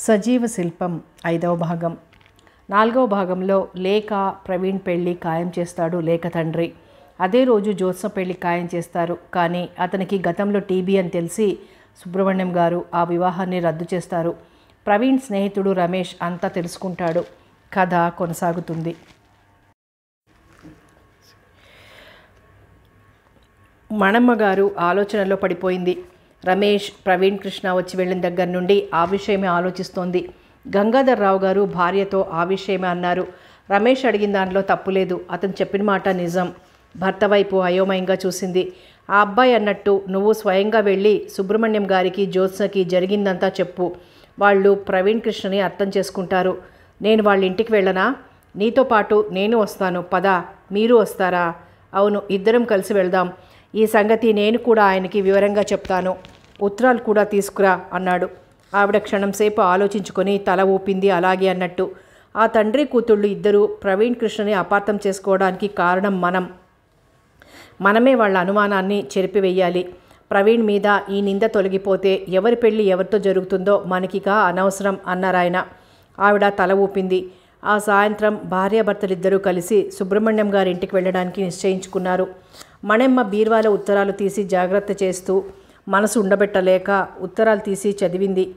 సజీవ శిల్పం ఐదవ భాగం. నాలుగవ భాగంలో లేఖ ప్రవీణ్ పెళ్ళి ఖాయం చేస్తాడు లేఖ తండ్రి. అదే రోజు జ్యోత్స పెళ్ళి ఖాయం చేస్తారు. కానీ అతనికి గతంలో టీబీ అని తెలిసి సుబ్రహ్మణ్యం గారు ఆ వివాహాన్ని రద్దు చేస్తారు. ప్రవీణ్ స్నేహితుడు రమేష్ అంతా తెలుసుకుంటాడు. కథ కొనసాగుతుంది. మణమ్మ గారు ఆలోచనలో పడిపోయింది. రమేష్ ప్రవీణ్ కృష్ణ వచ్చి వెళ్ళిన దగ్గర నుండి ఆ విషయమే ఆలోచిస్తోంది. గంగాధర్రావు గారు భార్యతో ఆ విషయమే అన్నారు. రమేష్ అడిగిన దాంట్లో తప్పులేదు అతను చెప్పిన మాట నిజం. భర్త వైపు అయోమయంగా చూసింది. ఆ అబ్బాయి అన్నట్టు నువ్వు స్వయంగా వెళ్ళి సుబ్రహ్మణ్యం గారికి జ్యోత్స్నకి జరిగిందంతా చెప్పు. వాళ్ళు ప్రవీణ్ కృష్ణని అర్థం చేసుకుంటారు. నేను వాళ్ళ ఇంటికి వెళ్ళనా? నీతో పాటు నేను వస్తాను. పద. మీరు వస్తారా? అవును ఇద్దరం కలిసి వెళ్దాం. ఈ సంగతి నేను కూడా ఆయనకి వివరంగా చెప్తాను. ఉత్తరాలు కూడా తీసుకురా అన్నాడు. ఆవిడ క్షణంసేపు ఆలోచించుకొని తల ఊపింది అలాగే అన్నట్టు. ఆ తండ్రి కూతుళ్ళు ఇద్దరూ ప్రవీణ్ కృష్ణని అపార్థం చేసుకోవడానికి కారణం మనం. మనమే వాళ్ళ అనుమానాన్ని చెరిపివేయాలి. ప్రవీణ్ మీద ఈ నింద తొలగిపోతే ఎవరి పెళ్ళి ఎవరితో జరుగుతుందో మనకిగా అనవసరం అన్నారాయన. ఆవిడ తల ఊపింది. ఆ సాయంత్రం భార్యాభర్తలిద్దరూ కలిసి సుబ్రహ్మణ్యం గారి ఇంటికి వెళ్ళడానికి నిశ్చయించుకున్నారు. మణెమ్మ బీర్వాల ఉత్తరాలు తీసి జాగ్రత్త చేస్తూ మనసు ఉండబెట్టలేక ఉత్తరాలు తీసి చదివింది.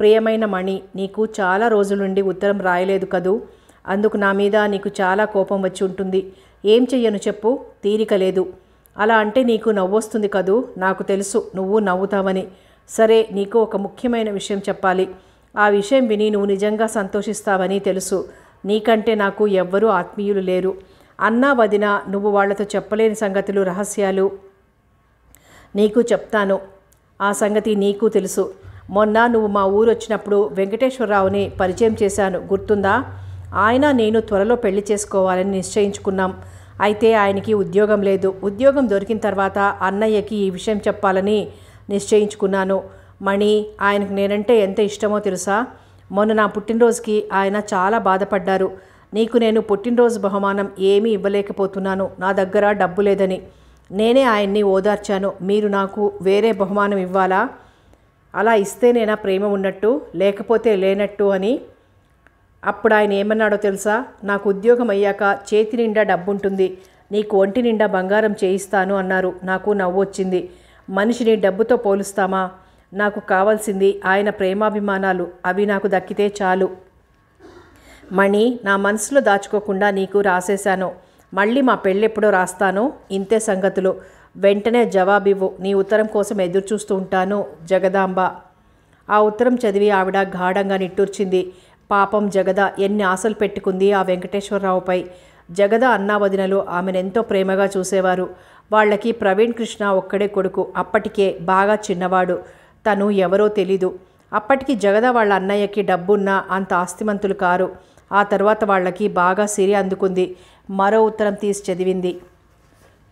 ప్రియమైన మణి నీకు చాలా రోజుల నుండి ఉత్తరం రాయలేదు కదూ? అందుకు నా మీద నీకు చాలా కోపం వచ్చి ఉంటుంది. ఏం చెయ్యను చెప్పు? తీరిక లేదు. అలా అంటే నీకు నవ్వొస్తుంది కదూ? నాకు తెలుసు నువ్వు నవ్వుతావని. సరే నీకు ఒక ముఖ్యమైన విషయం చెప్పాలి. ఆ విషయం విని నువ్వు నిజంగా సంతోషిస్తావని తెలుసు. నీకంటే నాకు ఎవ్వరూ ఆత్మీయులు లేరు. అన్నా వదిన నువ్వు వాళ్ళతో చెప్పలేని సంగతులు రహస్యాలు నీకు చెప్తాను. ఆ సంగతి నీకు తెలుసు. మొన్న నువ్వు మా ఊరు వచ్చినప్పుడు వెంకటేశ్వరరావుని పరిచయం చేశాను. గుర్తుందా? ఆయన నేను త్వరలో పెళ్ళి చేసుకోవాలని నిశ్చయించుకున్నాం. అయితే ఆయనకి ఉద్యోగం లేదు. ఉద్యోగం దొరికిన తర్వాత అన్నయ్యకి ఈ విషయం చెప్పాలని నిశ్చయించుకున్నాను. మణి ఆయనకు నేనంటే ఎంత ఇష్టమో తెలుసా? మొన్న నా పుట్టినరోజుకి ఆయన చాలా బాధపడ్డారు. నీకు నేను పుట్టినరోజు బహుమానం ఏమీ ఇవ్వలేకపోతున్నాను. నా దగ్గర డబ్బు లేదని. నేనే ఆయన్ని ఓదార్చాను. మీరు నాకు వేరే బహుమానం ఇవ్వాలా? అలా ఇస్తేనేనా ప్రేమ ఉన్నట్టు లేకపోతే లేనట్టు అని. అప్పుడు ఆయన ఏమన్నాడో తెలుసా? నాకు ఉద్యోగం అయ్యాక చేతి నిండా డబ్బుంటుంది. నీకు ఒంటి నిండా బంగారం చేయిస్తాను అన్నారు. నాకు నవ్వొచ్చింది మనిషిని డబ్బుతో పోలుస్తామా? నాకు కావాల్సింది ఆయన ప్రేమాభిమానాలు. అవి నాకు దక్కితే చాలు. మణి నా మనసులో దాచుకోకుండా నీకు రాసేశాను. మళ్ళీ మా పెళ్ళెప్పుడో రాస్తాను. ఇంతే సంగతులు. వెంటనే జవాబివ్వు. నీ ఉత్తరం కోసం ఎదురు చూస్తూ ఉంటాను జగదాంబ. ఆ ఉత్తరం చదివి ఆవిడ గాఢంగా నిట్టూర్చింది. పాపం జగద ఎన్ని ఆశలు పెట్టుకుంది ఆ వెంకటేశ్వరరావుపై. జగద అన్నా వదినలు ఆమెనెంతో ప్రేమగా చూసేవారు. వాళ్ళకి ప్రవీణ్ కృష్ణ ఒక్కడే కొడుకు. అప్పటికే బాగా చిన్నవాడు. తను ఎవరో తెలీదు. అప్పటికి జగద వాళ్ళ అన్నయ్యకి డబ్బున్నా అంత ఆస్తిమంతులు కారు. ఆ తర్వాత వాళ్ళకి బాగా సిరి అందుకుంది. మరో ఉత్తరం తీసి చదివింది.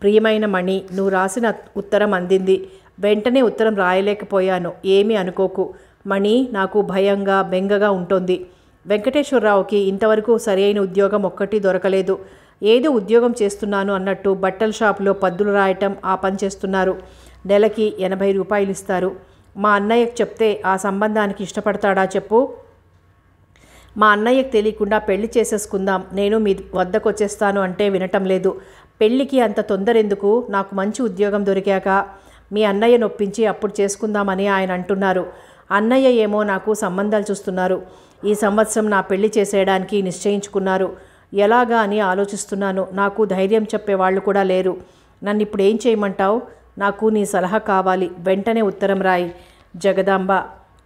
ప్రియమైన మణి నువ్వు రాసిన ఉత్తరం అందింది. వెంటనే ఉత్తరం రాయలేకపోయాను. ఏమీ అనుకోకు. మణి నాకు భయంగా బెంగగా ఉంటుంది. వెంకటేశ్వరరావుకి ఇంతవరకు సరైన ఉద్యోగం ఒక్కటి దొరకలేదు. ఏదో ఉద్యోగం చేస్తున్నాను అన్నట్టు బట్టల షాపులో పద్దులు రాయటం ఆ పని చేస్తున్నారు. నెలకి ఎనభై రూపాయలు ఇస్తారు. మా అన్నయ్యకు చెప్తే ఆ సంబంధానికి ఇష్టపడతాడా చెప్పు? మా అన్నయ్యకు తెలియకుండా పెళ్ళి చేసేసుకుందాం నేను మీ వద్దకు వచ్చేస్తాను అంటే వినటం లేదు. పెళ్ళికి అంత తొందర ఎందుకు? నాకు మంచి ఉద్యోగం దొరికాక మీ అన్నయ్య నొప్పించి అప్పుడు చేసుకుందామని ఆయన అంటున్నారు. అన్నయ్య ఏమో నాకు సంబంధాలు చూస్తున్నారు. ఈ సంవత్సరం నా పెళ్ళి చేసేయడానికి నిశ్చయించుకున్నారు. ఎలాగా అని ఆలోచిస్తున్నాను. నాకు ధైర్యం చెప్పే వాళ్ళు కూడా లేరు. నన్ను ఇప్పుడు ఏం చేయమంటావు? నాకు నీ సలహా కావాలి. వెంటనే ఉత్తరం రాయి. జగదాంబ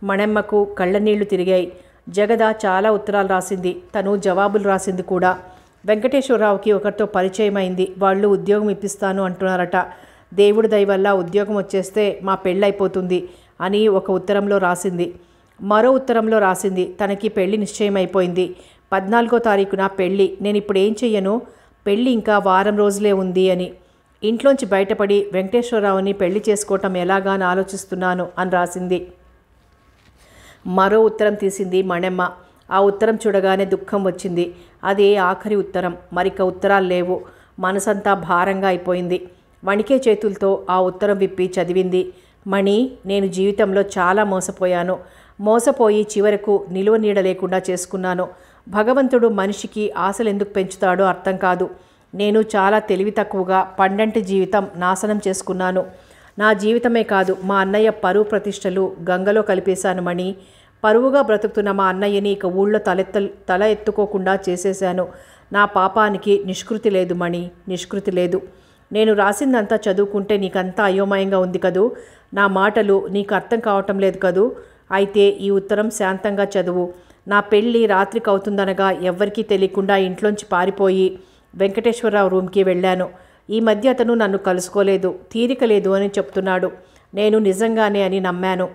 మణెమ్మకు కళ్ళనీళ్ళు తిరిగాయి. జగద చాలా ఉత్తరాలు రాసింది. తను జవాబులు రాసింది కూడా. వెంకటేశ్వరరావుకి ఒకరితో పరిచయం అయింది వాళ్ళు ఉద్యోగం ఇప్పిస్తాను అంటున్నారట. దేవుడి దయ వల్ల ఉద్యోగం వచ్చేస్తే మా పెళ్ళైపోతుంది అని ఒక ఉత్తరంలో రాసింది. మరో ఉత్తరంలో రాసింది. తనకి పెళ్ళి నిశ్చయమైపోయింది. పద్నాలుగో తారీఖున పెళ్ళి. నేను ఇప్పుడు ఏం చెయ్యను? పెళ్ళి ఇంకా వారం రోజులే ఉంది అని. ఇంట్లోంచి బయటపడి వెంకటేశ్వరరావుని పెళ్ళి చేసుకోవటం ఎలాగా అని ఆలోచిస్తున్నాను అని రాసింది. మరో ఉత్తరం తీసింది మణెమ్మ. ఆ ఉత్తరం చూడగానే దుఃఖం వచ్చింది. అదే ఆఖరి ఉత్తరం. మరిక ఉత్తరాలు లేవు. మనసంతా భారంగా అయిపోయింది. వణికే చేతులతో ఆ ఉత్తరం విప్పి చదివింది. మణి నేను జీవితంలో చాలా మోసపోయాను. మోసపోయి చివరకు నిలువ నీడ లేకుండా చేసుకున్నాను. భగవంతుడు మనిషికి ఆశలు ఎందుకు పెంచుతాడో అర్థం కాదు. నేను చాలా తెలివి తక్కువగా పండంటి జీవితం నాశనం చేసుకున్నాను. నా జీవితమే కాదు మా అన్నయ్య పరువు ప్రతిష్టలు గంగలో కలిపేశాను మణి. పరువుగా బ్రతుకుతున్న మా అన్నయ్యని ఇక ఊళ్ళో తలెత్త తల ఎత్తుకోకుండా చేసేశాను. నా పాపానికి నిష్కృతి లేదు మణి నిష్కృతి లేదు. నేను రాసిందంతా చదువుకుంటే నీకంతా అయోమయంగా ఉంది కదూ? నా మాటలు నీకు అర్థం కావటం లేదు కదూ? అయితే ఈ ఉత్తరం శాంతంగా చదువు. నా పెళ్ళి రాత్రికి అవుతుందనగా ఎవ్వరికీ తెలియకుండా ఇంట్లోంచి పారిపోయి వెంకటేశ్వరరావు రూమ్కి వెళ్ళాను. ఈ మధ్య అతను నన్ను కలుసుకోలేదు తీరిక లేదు అని చెప్తున్నాడు. నేను నిజంగానే అని నమ్మాను.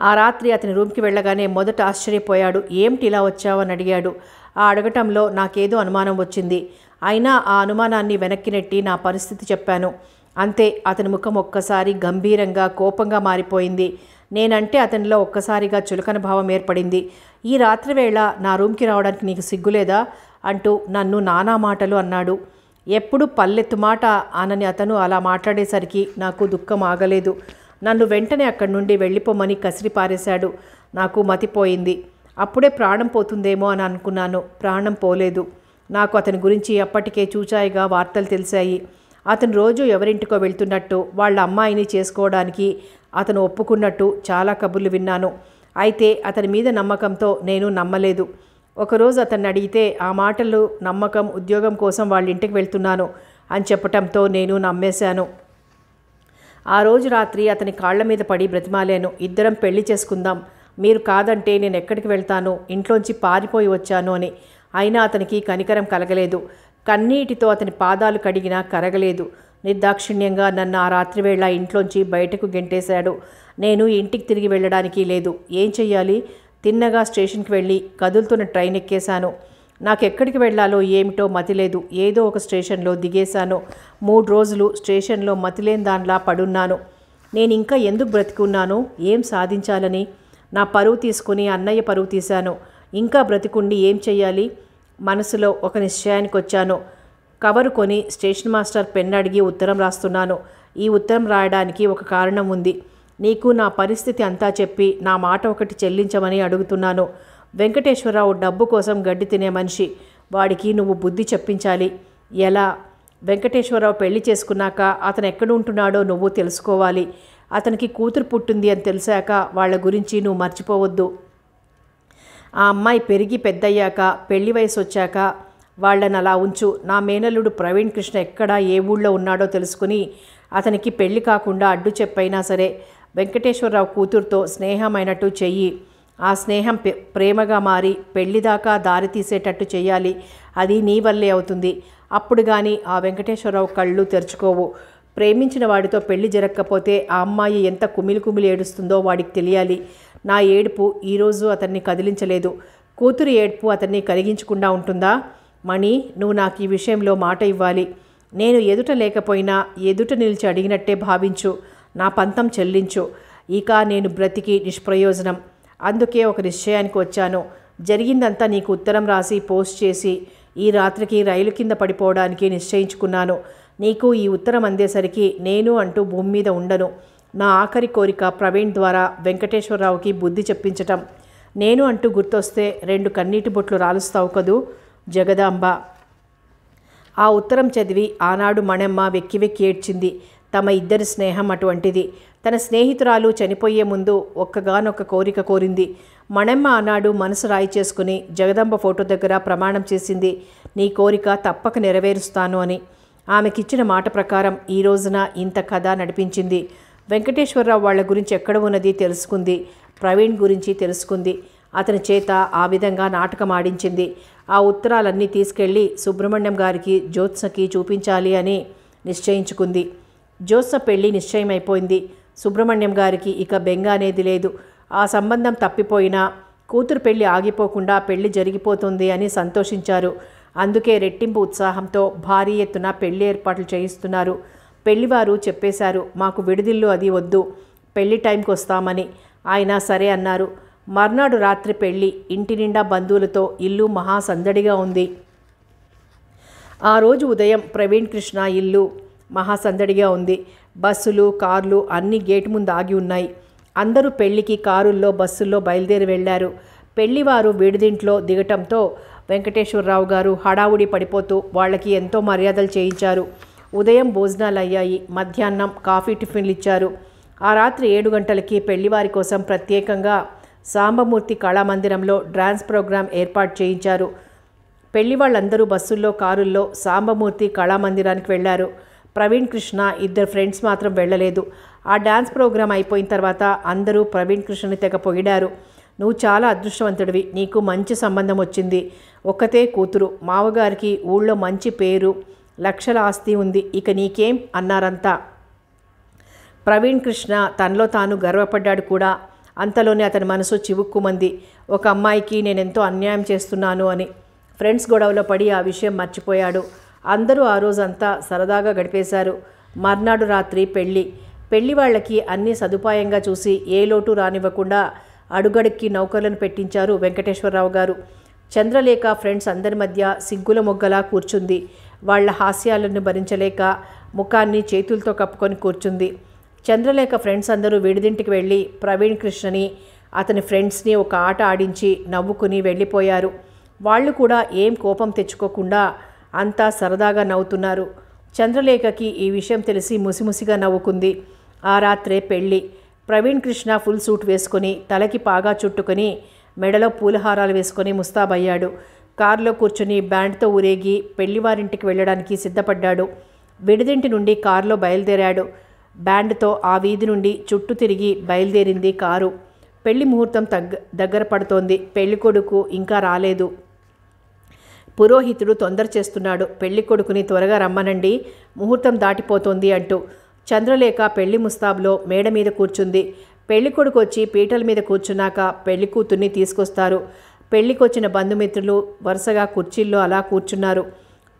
ఆ రాత్రి అతని రూమ్కి వెళ్ళగానే మొదట ఆశ్చర్యపోయాడు. ఏమిటి ఇలా వచ్చావని అడిగాడు. ఆ అడగటంలో నాకేదో అనుమానం వచ్చింది. అయినా ఆ అనుమానాన్ని వెనక్కి నెట్టి నా పరిస్థితి చెప్పాను. అంతే అతని ముఖం ఒక్కసారి గంభీరంగా కోపంగా మారిపోయింది. నేనంటే అతనిలో ఒక్కసారిగా చులకన భావం ఏర్పడింది. ఈ రాత్రి వేళ నా రూమ్కి రావడానికి నీకు సిగ్గులేదా? అంటూ నన్ను నానా మాటలు అన్నాడు. ఎప్పుడు పల్లెత్తు మాట అనని అతను అలా మాట్లాడేసరికి నాకు దుఃఖం ఆగలేదు. నన్ను వెంటనే అక్కడి నుండి వెళ్ళిపోమని కసిరి పారేశాడు. నాకు మతిపోయింది. అప్పుడే ప్రాణం పోతుందేమో అని అనుకున్నాను. ప్రాణం పోలేదు. నాకు అతని గురించి అప్పటికే చూచాయిగా వార్తలు తెలిసాయి అతను రోజు ఎవరింటికో వెళ్తున్నట్టు వాళ్ళ అమ్మాయిని చేసుకోవడానికి అతను ఒప్పుకున్నట్టు చాలా కబుర్లు విన్నాను. అయితే అతని మీద నమ్మకంతో నేను నమ్మలేదు. ఒకరోజు అతన్ని అడిగితే ఆ మాటలు నమ్మకం ఉద్యోగం కోసం వాళ్ళ ఇంటికి వెళ్తున్నాను అని చెప్పటంతో నేను నమ్మేశాను. ఆ రోజు రాత్రి అతని కాళ్ళ మీద పడి బ్రతిమాలేను. ఇద్దరం పెళ్ళి చేసుకుందాం. మీరు కాదంటే నేను ఎక్కడికి వెళ్తాను? ఇంట్లోంచి పారిపోయి వచ్చాను అని. అయినా అతనికి కనికరం కలగలేదు. కన్నీటితో అతని పాదాలు కడిగినా కరగలేదు. నిర్దాక్షిణ్యంగా నన్ను ఆ రాత్రివేళ ఇంట్లోంచి బయటకు గెంటేశాడు. నేను ఇంటికి తిరిగి వెళ్ళడానికి లేదు. ఏం చెయ్యాలి? తిన్నగా స్టేషన్కి వెళ్ళి కదులుతున్న ట్రైన్ ఎక్కేశాను. నాకెక్కడికి వెళ్ళాలో ఏమిటో మతిలేదు. ఏదో ఒక స్టేషన్లో దిగేశాను. మూడు రోజులు స్టేషన్లో మతిలేని దానిలా పడున్నాను. నేను ఇంకా ఎందుకు బ్రతికున్నాను? ఏం సాధించాలని? నా పరువు తీసుకుని అన్నయ్య పరువు తీశాను. ఇంకా బ్రతికుండి ఏం చేయాలి మనసులో ఒక నిశ్చయానికి వచ్చాను కవరు కొని స్టేషన్ మాస్టర్ పెన్ అడిగి ఉత్తరం రాస్తున్నాను. ఈ ఉత్తరం రాయడానికి ఒక కారణం ఉంది. నీకు నా పరిస్థితి అంతా చెప్పి నా మాట ఒకటి చెల్లించమని అడుగుతున్నాను. వెంకటేశ్వరరావు డబ్బు కోసం గడ్డి తినే మనిషి. వాడికి నువ్వు బుద్ధి చెప్పించాలి. ఎలా? వెంకటేశ్వరరావు పెళ్ళి చేసుకున్నాక అతను ఎక్కడ ఉంటున్నాడో నువ్వు తెలుసుకోవాలి. అతనికి కూతురు పుట్టింది అని తెలిసాక వాళ్ళ గురించి నువ్వు మర్చిపోవద్దు. ఆ అమ్మాయి పెరిగి పెద్దయ్యాక పెళ్ళి వయసు వచ్చాక వాళ్ళని అలా ఉంచు. నా మేనల్లుడు ప్రవీణ్ కృష్ణ ఎక్కడ ఏ ఊళ్ళో ఉన్నాడో తెలుసుకుని అతనికి పెళ్ళి కాకుండా అడ్డు చెప్పైనా సరే వెంకటేశ్వరరావు కూతురుతో స్నేహమైనట్టు చెయ్యి. ఆ స్నేహం ప్రేమగా మారి పెళ్ళిదాకా దారి తీసేటట్టు చెయ్యాలి. అది నీ వల్లే అవుతుంది. అప్పుడు కానీ ఆ వెంకటేశ్వరరావు కళ్ళు తెరుచుకోవు. ప్రేమించిన వాడితో పెళ్ళి జరగకపోతే ఆ అమ్మాయి ఎంత కుమిలి కుమిలి ఏడుస్తుందో వాడికి తెలియాలి. నా ఏడుపు ఈరోజు అతన్ని కదిలించలేదు. కూతురు ఏడుపు అతన్ని కరిగించకుండా ఉంటుందా? మణి నువ్వు నాకు ఈ విషయంలో మాట ఇవ్వాలి. నేను ఎదుట లేకపోయినా ఎదుట నిలిచి అడిగినట్టే భావించు. నా పంతం చెల్లించు. ఇక నేను బ్రతికి నిష్ప్రయోజనం. అందుకే ఒక నిశ్చయానికి వచ్చాను. జరిగిందంతా నీకు ఉత్తరం రాసి పోస్ట్ చేసి ఈ రాత్రికి రైలు కింద పడిపోవడానికి నిశ్చయించుకున్నాను. నీకు ఈ ఉత్తరం అందేసరికి నేను అంటూ భూమి మీద ఉండను. నా ఆఖరి కోరిక ప్రవీణ్ ద్వారా వెంకటేశ్వరరావుకి బుద్ధి చెప్పించటం. నేను అంటూ గుర్తొస్తే రెండు కన్నీటి బొట్లు రాలుస్తావు కదూ? జగదాంబ. ఆ ఉత్తరం చదివి ఆనాడు మణెమ్మ వెక్కి వెక్కి ఏడ్చింది. తమ ఇద్దరి స్నేహం అటువంటిది. తన స్నేహితురాలు చనిపోయే ముందు ఒక్కగానొక్క కోరిక కోరింది. మణమ్మ ఆనాడు మనసు రాయి చేసుకుని జగదంబ ఫోటో దగ్గర ప్రమాణం చేసింది. నీ కోరిక తప్పక నెరవేరుస్తాను అని. ఆమెకిచ్చిన మాట ప్రకారం ఈ రోజున ఇంత కథ నడిపించింది. వెంకటేశ్వరరావు వాళ్ళ గురించి ఎక్కడ ఉన్నది తెలుసుకుంది. ప్రవీణ్ గురించి తెలుసుకుంది. అతని చేత ఆ విధంగా నాటకం ఆడించింది. ఆ ఉత్తరాలన్నీ తీసుకెళ్ళి సుబ్రహ్మణ్యం గారికి జ్యోత్సకి చూపించాలి అని నిశ్చయించుకుంది. జోసఫ్ పెళ్ళి నిశ్చయమైపోయింది. సుబ్రహ్మణ్యం గారికి ఇక బెంగ అనేది లేదు. ఆ సంబంధం తప్పిపోయినా కూతురు పెళ్ళి ఆగిపోకుండా పెళ్ళి జరిగిపోతుంది అని సంతోషించారు. అందుకే రెట్టింపు ఉత్సాహంతో భారీ ఎత్తున పెళ్ళి ఏర్పాట్లు చేయిస్తున్నారు. పెళ్ళివారు చెప్పేశారు మాకు విడిదిల్లు అది వద్దు. పెళ్ళి టైంకి వస్తామని. ఆయన సరే అన్నారు. మర్నాడు రాత్రి పెళ్ళి ఇంటి నిండా బంధువులతో ఇల్లు మహాసందడిగా ఉంది. ఆ రోజు ఉదయం ప్రవీణ్ కృష్ణ ఇల్లు మహాసందడిగా ఉంది. బస్సులు కార్లు అన్నీ గేటు ముందు ఆగి ఉన్నాయి. అందరూ పెళ్ళికి కారుల్లో బస్సుల్లో బయలుదేరి వెళ్ళారు పెళ్ళివారు విడిదింట్లో దిగటంతో వెంకటేశ్వరరావు గారు హడావుడి పడిపోతూ వాళ్ళకి ఎంతో మర్యాదలు చేయించారు. ఉదయం భోజనాలు అయ్యాయి. మధ్యాహ్నం కాఫీ టిఫిన్లు ఇచ్చారు. ఆ రాత్రి ఏడు గంటలకి పెళ్ళివారి కోసం ప్రత్యేకంగా సాంబమూర్తి కళామందిరంలో డ్రాన్స్ ప్రోగ్రాం ఏర్పాటు చేయించారు. పెళ్ళి వాళ్ళందరూ బస్సుల్లో కారుల్లో సాంబమూర్తి కళామందిరానికి వెళ్ళారు ప్రవీణ్ కృష్ణ ఇద్దరు ఫ్రెండ్స్ మాత్రం వెళ్ళలేదు. ఆ డ్యాన్స్ ప్రోగ్రాం అయిపోయిన తర్వాత అందరూ ప్రవీణ్ కృష్ణని తెగ పొగిడారు. నువ్వు చాలా అదృష్టవంతుడివి. నీకు మంచి సంబంధం వచ్చింది. ఒక్కతే కూతురు. మావగారికి ఊళ్ళో మంచి పేరు లక్షల ఆస్తి ఉంది. ఇక నీకేం అన్నారంతా? ప్రవీణ్ కృష్ణ తనలో తాను గర్వపడ్డాడు కూడా. అంతలోనే అతని మనసు చివుక్కుమంది. ఒక అమ్మాయికి నేనెంతో అన్యాయం చేస్తున్నాను అని. ఫ్రెండ్స్ గొడవలో పడి ఆ విషయం మర్చిపోయాడు. అందరూ ఆ రోజంతా సరదాగా గడిపేశారు. మర్నాడు రాత్రి పెళ్ళి. పెళ్ళి వాళ్ళకి అన్ని సదుపాయంగా చూసి ఏ లోటు రానివ్వకుండా అడుగడుక్కి నౌకర్లను పెట్టించారు వెంకటేశ్వరరావు గారు. చంద్రలేఖ ఫ్రెండ్స్ అందరి మధ్య సిగ్గుల మొగ్గలా కూర్చుంది. వాళ్ళ హాస్యాలను భరించలేక ముఖాన్ని చేతులతో కప్పుకొని కూర్చుంది. చంద్రలేఖ ఫ్రెండ్స్ అందరూ విడిదింటికి వెళ్ళి ప్రవీణ్ కృష్ణని అతని ఫ్రెండ్స్ని ఒక ఆట ఆడించి నవ్వుకుని వెళ్ళిపోయారు. వాళ్ళు కూడా ఏం కోపం తెచ్చుకోకుండా అంతా సరదాగా నవ్వుతున్నారు. చంద్రలేఖకి ఈ విషయం తెలిసి ముసిముసిగా నవ్వుకుంది. ఆ రాత్రే పెళ్ళి. ప్రవీణ్ కృష్ణ ఫుల్ సూట్ వేసుకొని తలకి పాగా చుట్టుకొని మెడలో పూలహారాలు వేసుకొని ముస్తాబయ్యాడు కారులో కూర్చుని బ్యాండ్తో ఊరేగి పెళ్ళివారింటికి వెళ్ళడానికి సిద్ధపడ్డాడు. విడిదింటి నుండి కారులో బయలుదేరాడు. బ్యాండ్తో ఆ వీధి నుండి చుట్టూ తిరిగి బయలుదేరింది కారు. పెళ్ళి ముహూర్తం తగ్గ దగ్గర పడుతోంది. పెళ్ళి కొడుకు ఇంకా రాలేదు. పురోహితుడు తొందర చేస్తున్నాడు. పెళ్ళి కొడుకుని త్వరగా రమ్మనండి. ముహూర్తం దాటిపోతోంది అంటూ చంద్రలేఖ పెళ్ళి ముస్తాబులో మేడ మీద కూర్చుంది. పెళ్ళి కొడుకు వచ్చి పీటల మీద కూర్చున్నాక పెళ్ళి కూతుర్ని తీసుకొస్తారు. పెళ్ళికొచ్చిన బంధుమిత్రులు వరుసగా కుర్చీల్లో అలా కూర్చున్నారు.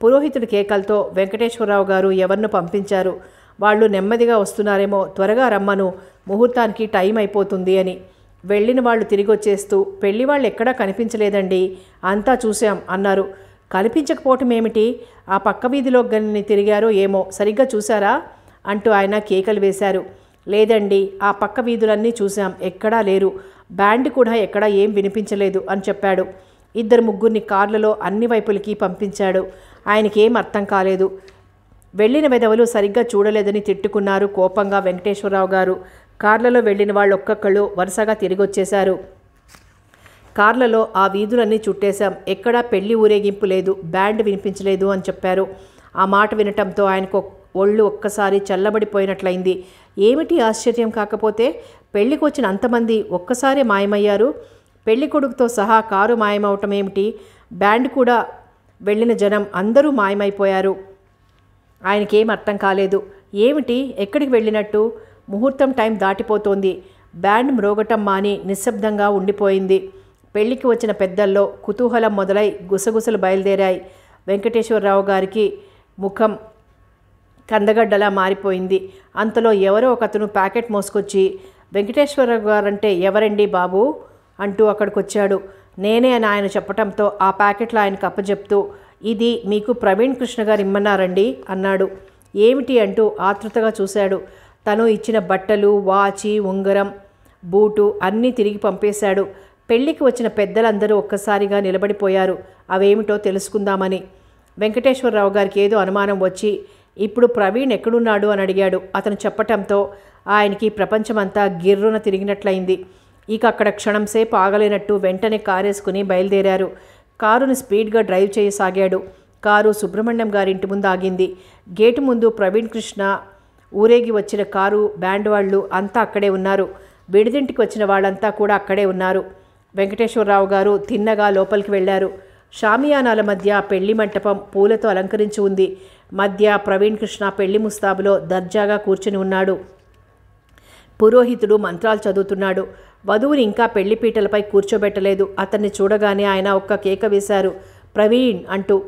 పురోహితుడి కేకలతో వెంకటేశ్వరరావు గారు ఎవరిను పంపించారు. వాళ్ళు నెమ్మదిగా వస్తున్నారేమో త్వరగా రమ్మను. ముహూర్తానికి టైం అయిపోతుంది అని. వెళ్ళిన వాళ్ళు తిరిగి వచ్చేస్తూ పెళ్ళి వాళ్ళు ఎక్కడా కనిపించలేదండి. అంతా చూశాం అన్నారు. కనిపించకపోవటం ఏమిటి ఆ పక్క వీధిలో గని తిరిగారో ఏమో సరిగ్గా చూశారా? అంటూ ఆయన కేకలు వేశారు. లేదండి ఆ పక్క వీధులన్నీ చూశాం. ఎక్కడా లేరు. బ్యాండ్ కూడా ఎక్కడా ఏం వినిపించలేదు అని చెప్పాడు. ఇద్దరు ముగ్గురిని కార్లలో అన్ని వైపులకి పంపించాడు. ఆయనకేం అర్థం కాలేదు. వెళ్ళిన వెధవలు సరిగ్గా చూడలేదని తిట్టుకున్నారు కోపంగా వెంకటేశ్వరరావు గారు. కార్లలో వెళ్ళిన వాళ్ళు ఒక్కొక్కళ్ళు వరుసగా తిరిగొచ్చేశారు. కార్లలో ఆ వీధులన్నీ చుట్టేశాం. ఎక్కడా పెళ్ళి ఊరేగింపు లేదు బ్యాండ్ వినిపించలేదు అని చెప్పారు. ఆ మాట వినటంతో ఆయనకు ఒళ్ళు ఒక్కసారి చల్లబడిపోయినట్లయింది. ఏమిటి ఆశ్చర్యం కాకపోతే పెళ్ళికి వచ్చిన అంతమంది ఒక్కసారి మాయమయ్యారు. పెళ్ళి కొడుకుతో సహా కారు మాయమవటం ఏమిటి? బ్యాండ్ కూడా వెళ్ళిన జనం అందరూ మాయమైపోయారు. ఆయనకేం అర్థం కాలేదు. ఏమిటి? ఎక్కడికి వెళ్ళినట్టు? ముహూర్తం టైం దాటిపోతోంది. బ్యాండ్ మ్రోగటం మాని నిశ్శబ్దంగా ఉండిపోయింది. పెళ్ళికి వచ్చిన పెద్దల్లో కుతూహలం మొదలై గుసగుసలు బయలుదేరాయి. వెంకటేశ్వరరావు గారికి ముఖం కందగడ్డలా మారిపోయింది. అంతలో ఎవరో ఒకతను ప్యాకెట్ మోసుకొచ్చి వెంకటేశ్వరరావు గారంటే ఎవరండి బాబు? అంటూ అక్కడికి వచ్చాడు నేనే అని ఆయన చెప్పటంతో ఆ ప్యాకెట్లో ఆయనకు అప్పచెప్తూ ఇది మీకు ప్రవీణ్ కృష్ణ గారు ఇమ్మన్నారండి అన్నాడు. ఏమిటి? అంటూ ఆతృతగా చూశాడు. తను ఇచ్చిన బట్టలు వాచి ఉంగరం బూటు అన్నీ తిరిగి పంపేశాడు. పెళ్ళికి వచ్చిన పెద్దలందరూ ఒక్కసారిగా నిలబడిపోయారు. అవేమిటో తెలుసుకుందామని. వెంకటేశ్వరరావు గారికి ఏదో అనుమానం వచ్చి ఇప్పుడు ప్రవీణ్ ఎక్కడున్నాడు? అని అడిగాడు. అతను చెప్పటంతో ఆయనకి ప్రపంచమంతా గిర్రున తిరిగినట్లయింది. ఇక అక్కడ క్షణం సేపు ఆగలేనట్టు వెంటనే కారేసుకుని బయలుదేరారు. కారును స్పీడ్గా డ్రైవ్ చేయసాగాడు. కారు సుబ్రహ్మణ్యం గారింటి ముందు ఆగింది. గేటు ముందు ప్రవీణ్ కృష్ణ ఊరేగి వచ్చిన కారు బ్యాండ్ వాళ్ళు అంతా అక్కడే ఉన్నారు. విడిదింటికి వచ్చిన వాళ్ళంతా కూడా అక్కడే ఉన్నారు. వెంకటేశ్వరరావు గారు తిన్నగా లోపలికి వెళ్ళారు. షామియానాల మధ్య పెళ్ళి మంటపం పూలతో అలంకరించి ఉంది. మధ్య ప్రవీణ్ కృష్ణ పెళ్ళి ముస్తాబులో దర్జాగా కూర్చుని ఉన్నాడు. పురోహితుడు మంత్రాలు చదువుతున్నాడు. వధువుని ఇంకా పెళ్ళి పీటలపై కూర్చోబెట్టలేదు. అతన్ని చూడగానే ఆయన ఒక్క కేక వేశారు. ప్రవీణ్ అంటూ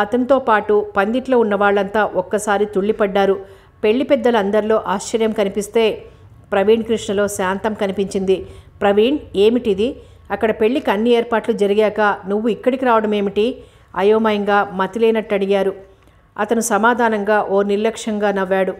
అతనితో పాటు పందిట్లో ఉన్న వాళ్ళంతా ఒక్కసారి తుళ్ళిపడ్డారు. పెళ్ళి పెద్దలందరిలో ఆశ్చర్యం కనిపిస్తే ప్రవీణ్ కృష్ణలో శాంతం కనిపించింది. ప్రవీణ్ ఏమిటిది? అక్కడ పెళ్ళికి అన్ని ఏర్పాట్లు జరిగాక నువ్వు ఇక్కడికి రావడం ఏమిటి? అయోమయంగా మతిలేనట్టు అడిగారు. అతను సమాధానంగా ఓ నిర్లక్ష్యంగా నవ్వాడు.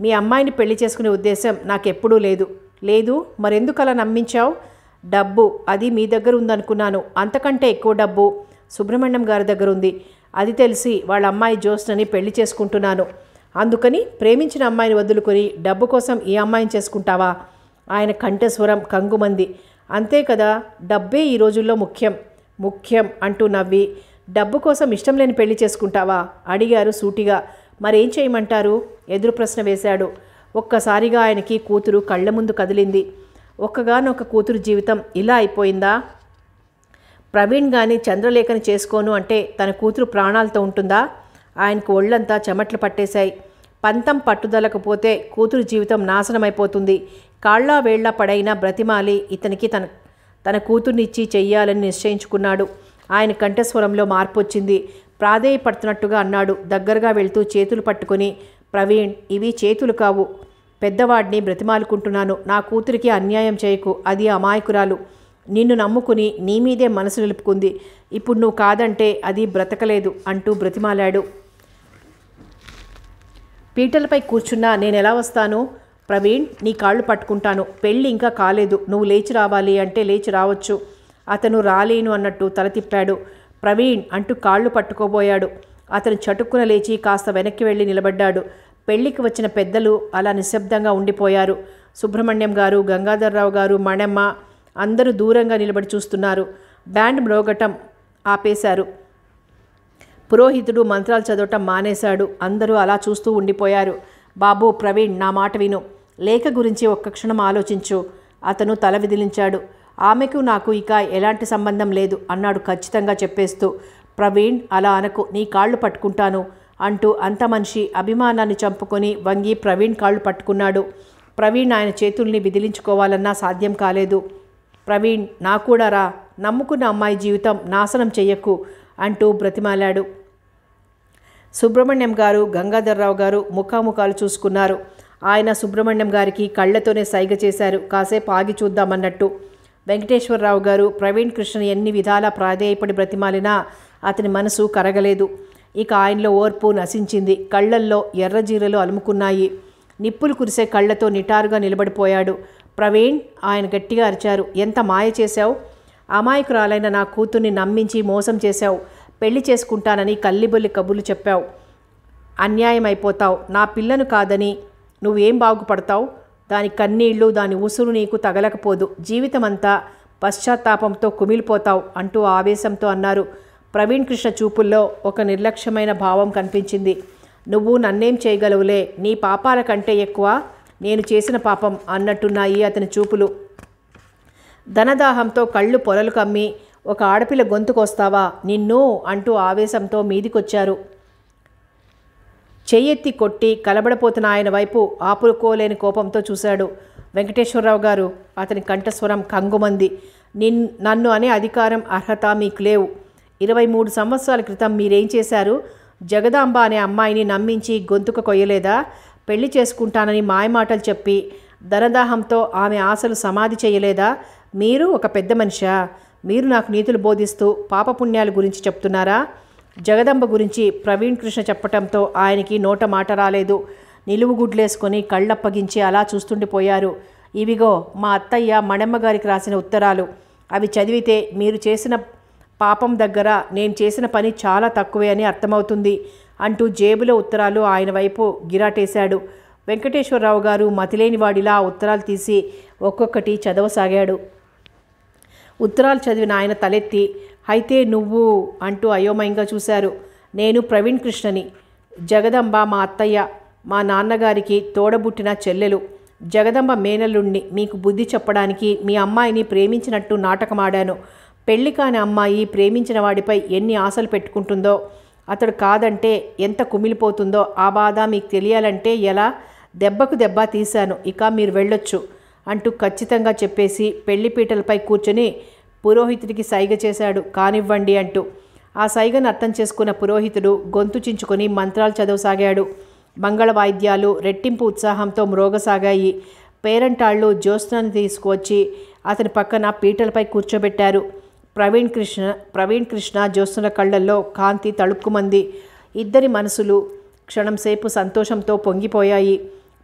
మీ అమ్మాయిని పెళ్ళి చేసుకునే ఉద్దేశం నాకెప్పుడూ లేదు. లేదు మరెందుకు అలా నమ్మించావు? డబ్బు అది మీ దగ్గర ఉందనుకున్నాను. అంతకంటే ఎక్కువ డబ్బు సుబ్రహ్మణ్యం గారి దగ్గర ఉంది. అది తెలిసి వాళ్ళ అమ్మాయి జ్యోత్స్నని పెళ్ళి చేసుకుంటున్నాను. అందుకని ప్రేమించిన అమ్మాయిని వదులుకొని డబ్బు కోసం ఈ అమ్మాయిని చేసుకుంటావా? ఆయన కంఠస్వరం కంగుమంది. అంతే కదా డబ్బే ఈ రోజుల్లో ముఖ్యం. ముఖ్యం అంటూ నవ్వి డబ్బు కోసం ఇష్టం లేని పెళ్ళి చేసుకుంటావా? అడిగారు సూటిగా. మరేం చేయమంటారు? ఎదురు ప్రశ్న వేశాడు. ఒక్కసారిగా ఆయనకి కూతురు కళ్ళ ముందు కదిలింది. ఒక్కగానొక్క కూతురు జీవితం ఇలా అయిపోయిందా? ప్రవీణ్ గాని చంద్రలేఖని చేసుకోను అంటే తన కూతురు ప్రాణాలతో ఉంటుందా? ఆయనకు ఒళ్ళంతా చెమట్లు పట్టేశాయి. పంతం పట్టుదలకపోతే కూతురు జీవితం నాశనమైపోతుంది. కాళ్ళ వేళ్ళ పడైన బ్రతిమాలి ఇతనికి తన తన కూతుర్నిచ్చి చెయ్యాలని నిశ్చయించుకున్నాడు. ఆయన కంఠస్వరంలో మార్పు వచ్చింది ప్రాధేయపడుతున్నట్టుగా అన్నాడు. దగ్గరగా వెళ్తూ చేతులు పట్టుకుని ప్రవీణ్ ఇవి చేతులు కావు. పెద్దవాడిని బ్రతిమాలుకుంటున్నాను. నా కూతురికి అన్యాయం చేయకు. అది అమాయకురాలు. నిన్ను నమ్ముకుని నీ మీదే మనసు నిలుపుకుంది. ఇప్పుడు నువ్వు కాదంటే అది బ్రతకలేదు అంటూ బ్రతిమాలాడు. పీటలపై కూర్చున్నా నేను ఎలా వస్తాను? ప్రవీణ్ నీ కాళ్ళు పట్టుకుంటాను. పెళ్ళి ఇంకా కాలేదు. నువ్వు లేచి రావాలి అంటే లేచి రావచ్చు. అతను రాలేను అన్నట్టు తల తిప్పాడు. ప్రవీణ్ అంటూ కాళ్ళు పట్టుకోబోయాడు. అతను చటుక్కున లేచి కాస్త వెనక్కి వెళ్ళి నిలబడ్డాడు. పెళ్ళికి వచ్చిన పెద్దలు అలా నిశ్శబ్దంగా ఉండిపోయారు. సుబ్రహ్మణ్యం గారు గంగాధర్రావు గారు మణమ్మ అందరూ దూరంగా నిలబడి చూస్తున్నారు. బ్యాండ్ మ్రోగటం ఆపేశారు. పురోహితుడు మంత్రాలు చదవటం మానేశాడు. అందరూ అలా చూస్తూ ఉండిపోయారు. బాబు ప్రవీణ్ నా మాట విను. లేఖ గురించి ఒక్క క్షణం ఆలోచించు. అతను తల విదిలించాడు. ఆమెకు నాకు ఇక ఎలాంటి సంబంధం లేదు అన్నాడు ఖచ్చితంగా చెప్పేస్తూ. ప్రవీణ్ అలా అనకు నీ కాళ్ళు పట్టుకుంటాను అంటూ అంత మనిషి అభిమానాన్ని చంపుకొని వంగి ప్రవీణ్ కాళ్ళు పట్టుకున్నాడు. ప్రవీణ్ ఆయన చేతుల్ని విదిలించుకోవాలన్నా సాధ్యం కాలేదు. ప్రవీణ్ నా కూడా రా నమ్ముకున్న అమ్మాయి జీవితం నాశనం చెయ్యకు అంటూ బ్రతిమాలాడు. సుబ్రహ్మణ్యం గారు గంగాధర్రావు గారు ముఖాముఖాలు చూసుకున్నారు. ఆయన సుబ్రహ్మణ్యం గారికి కళ్ళతోనే సైగ చేశారు. కాసేపు ఆగి చూద్దామన్నట్టు. వెంకటేశ్వరరావు గారు ప్రవీణ్ కృష్ణ ఎన్ని విధాలా ప్రాధేయపడి బ్రతిమాలినా అతని మనసు కరగలేదు. ఇక ఆయనలో ఓర్పు నశించింది. కళ్ళల్లో ఎర్రజీరలు అలుముకున్నాయి. నిప్పులు కురిసే కళ్ళతో నిటారుగా నిలబడిపోయాడు. ప్రవీణ్ ఆయన గట్టిగా అరిచారు. ఎంత మాయ చేశావు? అమాయకురాలైన నా కూతుర్ని నమ్మించి మోసం చేశావు. పెళ్ళి చేసుకుంటానని కల్లిబొల్లి కబుర్లు చెప్పావు. అన్యాయం అయిపోతావు నా పిల్లను కాదని నువ్వేం బాగుపడతావు? దాని కన్నీళ్ళు దాని ఉసురు నీకు తగలకపోదు. జీవితమంతా పశ్చాత్తాపంతో కుమిలిపోతావు అంటూ ఆవేశంతో అన్నారు. ప్రవీణ్ కృష్ణ చూపుల్లో ఒక నిర్లక్ష్యమైన భావం కనిపించింది. నువ్వు నన్నేం చేయగలవులే? నీ పాపాల కంటే ఎక్కువ నేను చేసిన పాపం అన్నట్టున్నాయి అతని చూపులు. ధనదాహంతో కళ్ళు పొరలు కమ్మి ఒక ఆడపిల్ల గొంతుకొస్తావా నిన్ను అంటూ ఆవేశంతో మీదికొచ్చారు. చెయ్యెత్తి కొట్టి కలబడపోతున్న ఆయన వైపు ఆపుకోలేని కోపంతో చూశాడు. వెంకటేశ్వరరావు గారు అతని కంఠస్వరం కంగుమంది. నిన్ నన్ను అనే అధికారం అర్హత మీకు లేవు. ఇరవై మూడు సంవత్సరాల క్రితం మీరేం చేశారు? జగదాంబ అనే అమ్మాయిని నమ్మించి గొంతుక కొయ్యలేదా? పెళ్ళి చేసుకుంటానని మాయమాటలు చెప్పి ధనదాహంతో ఆమె ఆశలు సమాధి చేయలేదా? మీరు ఒక పెద్ద మనిషా? మీరు నాకు నీతులు బోధిస్తూ పాపపుణ్యాల గురించి చెప్తున్నారా? జగదంబ గురించి ప్రవీణ్ కృష్ణ చెప్పటంతో ఆయనకి నోట మాట రాలేదు. నిలువు గుడ్లేసుకొని కళ్ళప్పగించి అలా చూస్తుండిపోయారు ఇవిగో మా అత్తయ్య మణమ్మ గారికి రాసిన ఉత్తరాలు. అవి చదివితే మీరు చేసిన పాపం దగ్గర నేను చేసిన పని చాలా తక్కువే అని అర్థమవుతుంది అంటూ జేబులో ఉత్తరాలు ఆయన వైపు గిరాటేశాడు. వెంకటేశ్వరరావు గారు మతిలేనివాడిలా ఉత్తరాలు తీసి ఒక్కొక్కటి చదవసాగాడు. ఉత్తరాలు చదివిన ఆయన తలెత్తి అయితే నువ్వు అంటూ అయోమయంగా చూశారు. నేను ప్రవీణ్ కృష్ణని జగదంబ మా అత్తయ్య మా నాన్నగారికి తోడబుట్టిన చెల్లెలు. జగదంబ మేనల్లుణ్ణి మీకు బుద్ధి చెప్పడానికి మీ అమ్మాయిని ప్రేమించినట్టు నాటకమాడాను. పెళ్ళి కాని అమ్మాయి ప్రేమించిన వాడిపై ఎన్ని ఆశలు పెట్టుకుంటుందో అతడు కాదంటే ఎంత కుమిలిపోతుందో ఆ బాధ మీకు తెలియాలంటే ఎలా? దెబ్బకు దెబ్బ తీశాను ఇక మీరు వెళ్ళొచ్చు అంటూ ఖచ్చితంగా చెప్పేసి పెళ్ళిపీటలపై కూర్చొని పురోహితుడికి సైగ చేశాడు కానివ్వండి అంటూ. ఆ సైగను అర్థం చేసుకున్న పురోహితుడు గొంతు చించుకొని మంత్రాలు చదవసాగాడు. మంగళ వాయిద్యాలు రెట్టింపు ఉత్సాహంతో మ్రోగసాగాయి. పేరంటాళ్ళు జ్యోత్స్నాన్ని తీసుకువచ్చి అతని పక్కన పీటలపై కూర్చోబెట్టారు. ప్రవీణ్ కృష్ణ ప్రవీణ్ కృష్ణ జ్యోత్స్నుల కళ్ళల్లో కాంతి తళుక్కుమంది. ఇద్దరి మనసులు క్షణంసేపు సంతోషంతో పొంగిపోయాయి.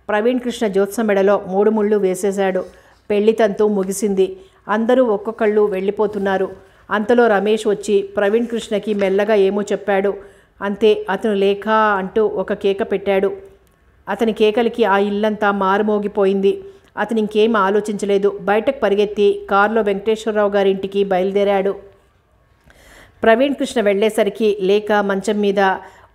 ప్రవీణ్ కృష్ణ జ్యోత్స్న మెడలో మూడు ముళ్ళు వేసేశాడు. పెళ్ళి తంతు ముగిసింది. అందరూ ఒక్కొక్కళ్ళు వెళ్ళిపోతున్నారు. అంతలో రమేష్ వచ్చి ప్రవీణ్ కృష్ణకి మెల్లగా ఏమో చెప్పాడు. అంతే అతను లేఖ అంటూ ఒక కేక పెట్టాడు. అతని కేకలకి ఆ ఇల్లంతా మారుమోగిపోయింది. అతను ఇంకేం ఆలోచించలేదు. బయటకు పరిగెత్తి కారులో వెంకటేశ్వరరావు గారి ఇంటికి బయలుదేరాడు. ప్రవీణ్ కృష్ణ వెళ్ళేసరికి లేక మంచం మీద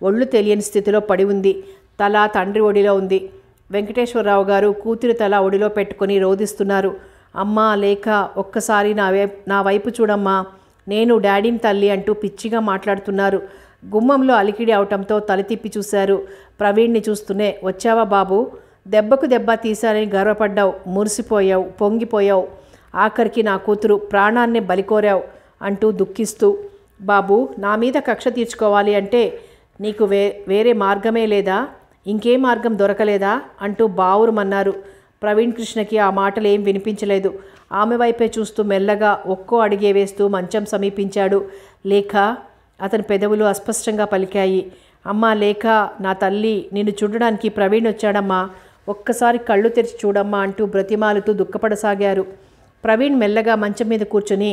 ఒళ్ళు తెలియని స్థితిలో పడి ఉంది. తల తండ్రి ఒడిలో ఉంది. వెంకటేశ్వరరావు గారు కూతురి తల ఒడిలో పెట్టుకొని రోదిస్తున్నారు అమ్మా లేక ఒక్కసారి నా వైపు నా వైపు చూడమ్మా. నేను డాడీని తల్లి అంటూ పిచ్చిగా మాట్లాడుతున్నారు. గుమ్మంలో అలికిడి అవటంతో తల తిప్పి చూశారు. ప్రవీణ్ని చూస్తూనే వచ్చావా బాబు? దెబ్బకు దెబ్బ తీశారని గర్వపడ్డావు. మురిసిపోయావు పొంగిపోయావు. ఆఖరికి నా కూతురు ప్రాణాన్ని బలికోరావు అంటూ దుఃఖిస్తూ బాబు నా మీద కక్ష తీర్చుకోవాలి అంటే నీకు వే వేరే మార్గమే లేదా? ఇంకే మార్గం దొరకలేదా? అంటూ బావురుమన్నారు. ప్రవీణ్ కృష్ణకి ఆ మాటలు ఏం వినిపించలేదు. ఆమె వైపే చూస్తూ మెల్లగా ఒక్కో అడిగే వేస్తూ మంచం సమీపించాడు. లేఖ అతని పెదవులు అస్పష్టంగా పలికాయి. అమ్మా లేఖ నా తల్లి నిన్ను చూడడానికి ప్రవీణ్ వచ్చాడమ్మా. ఒక్కసారి కళ్ళు తెరిచి చూడమ్మా అంటూ బ్రతిమాలుతూ దుఃఖపడసాగారు. ప్రవీణ్ మెల్లగా మంచం మీద కూర్చొని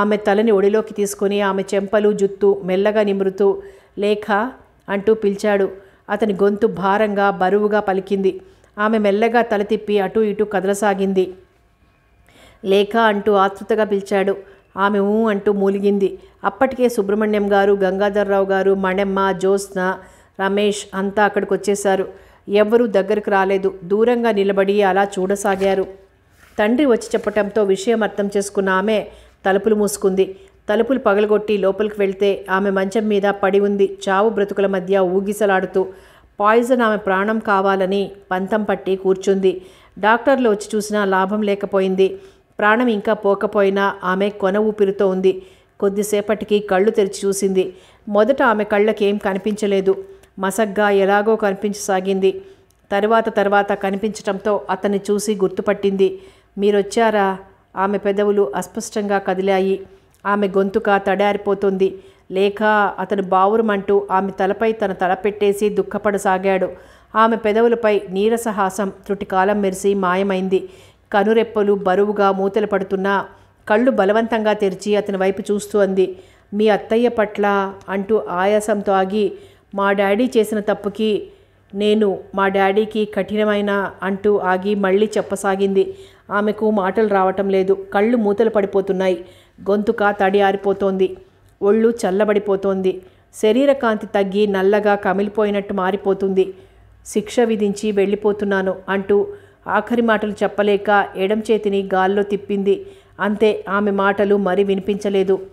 ఆమె తలని ఒడిలోకి తీసుకొని ఆమె చెంపలు జుత్తు మెల్లగా నిమురుతూ లేఖ అంటూ పిలిచాడు. అతని గొంతు భారంగా బరువుగా పలికింది. ఆమె మెల్లగా తల తిప్పి అటూ ఇటూ కదలసాగింది. లేఖ అంటూ ఆతృతగా పిలిచాడు. ఆమె ఊ అంటూ మూలిగింది. అప్పటికే సుబ్రహ్మణ్యం గారు గంగాధర్రావు గారు మణెమ్మ జ్యోత్స్న రమేష్ అంతా అక్కడికి వచ్చేశారు ఎవ్వరూ దగ్గరకు రాలేదు. దూరంగా నిలబడి అలా చూడసాగారు. తండ్రి వచ్చి చెప్పటంతో విషయం అర్థం చేసుకున్న ఆమె తలుపులు మూసుకుంది. తలుపులు పగలగొట్టి లోపలికి వెళ్తే ఆమె మంచం మీద పడి ఉంది. చావు బ్రతుకుల మధ్య ఊగిసలాడుతూ పాయిజన్ ఆమె ప్రాణం కావాలని పంతం పట్టి కూర్చుంది. డాక్టర్లు వచ్చి చూసినా లాభం లేకపోయింది. ప్రాణం ఇంకా పోకపోయినా ఆమె కొన ఊపిరితో ఉంది. కొద్దిసేపటికి కళ్ళు తెరిచి చూసింది. మొదట ఆమె కళ్ళకేం కనిపించలేదు. మసగ్గా ఎలాగో కనిపించసాగింది. తర్వాత తర్వాత కనిపించటంతో అతన్ని చూసి గుర్తుపట్టింది. మీరొచ్చారా? ఆమె పెదవులు అస్పష్టంగా కదిలాయి. ఆమె గొంతుక తడారిపోతుంది. లేక అతను బావురమంటూ ఆమె తలపై తన తల పెట్టేసి దుఃఖపడసాగాడు. ఆమె పెదవులపై నీరసహాసం త్రుటికాలం మెరిసి మాయమైంది. కనురెప్పలు బరువుగా మూతలు పడుతున్నా కళ్ళు బలవంతంగా తెరిచి అతని వైపు చూస్తూ అంది. మీ అత్తయ్య పట్ల అంటూ ఆయాసంతో ఆగి మా డాడీ చేసిన తప్పుకి నేను మా డాడీకి కఠినమైన అంటూ ఆగి మళ్ళీ చెప్పసాగింది. ఆమెకు మాటలు రావటం లేదు. కళ్ళు మూతలు పడిపోతున్నాయి. గొంతుక తడి ఆరిపోతోంది. ఒళ్ళు చల్లబడిపోతోంది. శరీర కాంతి తగ్గి నల్లగా కమిలిపోయినట్టు మారిపోతుంది. శిక్ష విధించి వెళ్ళిపోతున్నాను అంటూ ఆఖరి మాటలు చెప్పలేక ఎడం చేతిని గాల్లో తిప్పింది. అంతే ఆమె మాటలు మరి వినిపించలేదు.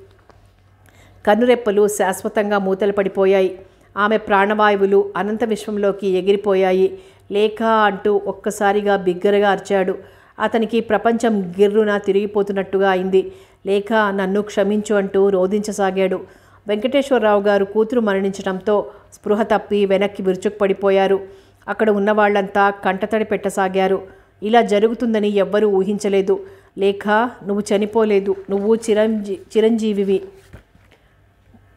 కన్నురెప్పలు శాశ్వతంగా మూతలు పడిపోయాయి. ఆమె ప్రాణవాయువులు అనంత విశ్వంలోకి ఎగిరిపోయాయి. లేఖ అంటూ ఒక్కసారిగా బిగ్గరగా అరిచాడు. అతనికి ప్రపంచం గిర్రున తిరిగిపోతున్నట్టుగా అయింది. లేఖ నన్ను క్షమించు అంటూ రోధించసాగాడు. వెంకటేశ్వరరావు గారు కూతురు మరణించడంతో స్పృహ తప్పి వెనక్కి విరుచుకుపడిపోయారు. అక్కడ ఉన్న వాళ్ళంతా కంటతడి పెట్టసాగారు. ఇలా జరుగుతుందని ఎవ్వరూ ఊహించలేదు. లేఖ నువ్వు చనిపోలేదు. నువ్వు చిరంజీ చిరంజీవివి.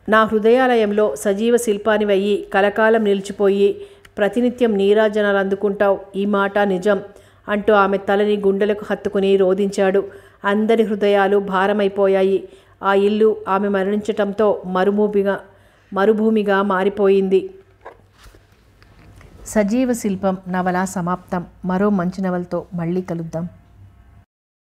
నా హృదయాలయంలో సజీవ శిల్పానివయ్యి కలకాలం నిలిచిపోయి ప్రతినిత్యం నీరాజనాలు అందుకుంటావు. ఈ మాట నిజం. అంటూ ఆమె తలని గుండెలకు హత్తుకుని రోధించాడు. అందరి హృదయాలు భారమైపోయాయి. ఆ ఇల్లు ఆమె మరణించటంతో మరుభూమిగా మరుభూమిగా మారిపోయింది. సజీవ శిల్పం నవల సమాప్తం. మరో మంచి నవలతో మళ్ళీ కలుద్దాం.